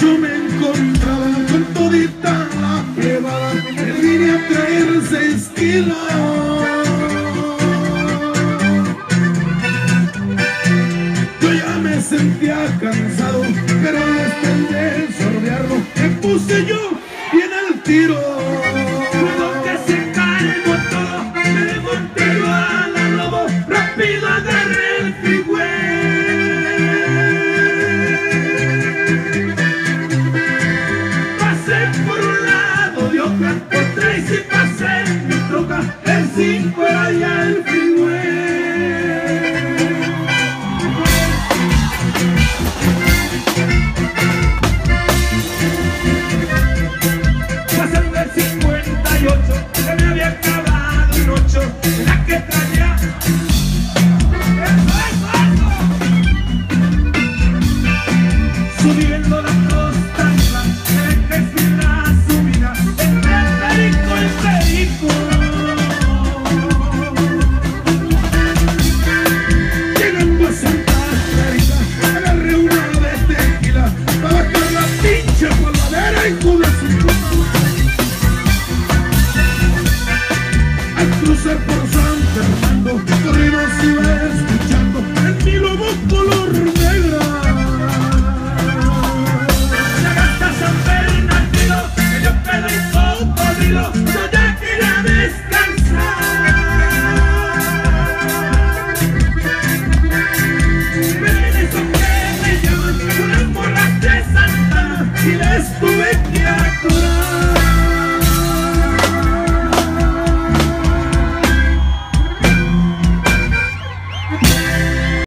borracho me encontraba con todita la llevada. Me vine a traer seis kilos. Yo ya me sentía cansado, pero después de sorbearlo me puse yo bien al tiro. Por Santa, corridos y escuchando en mi lobo color.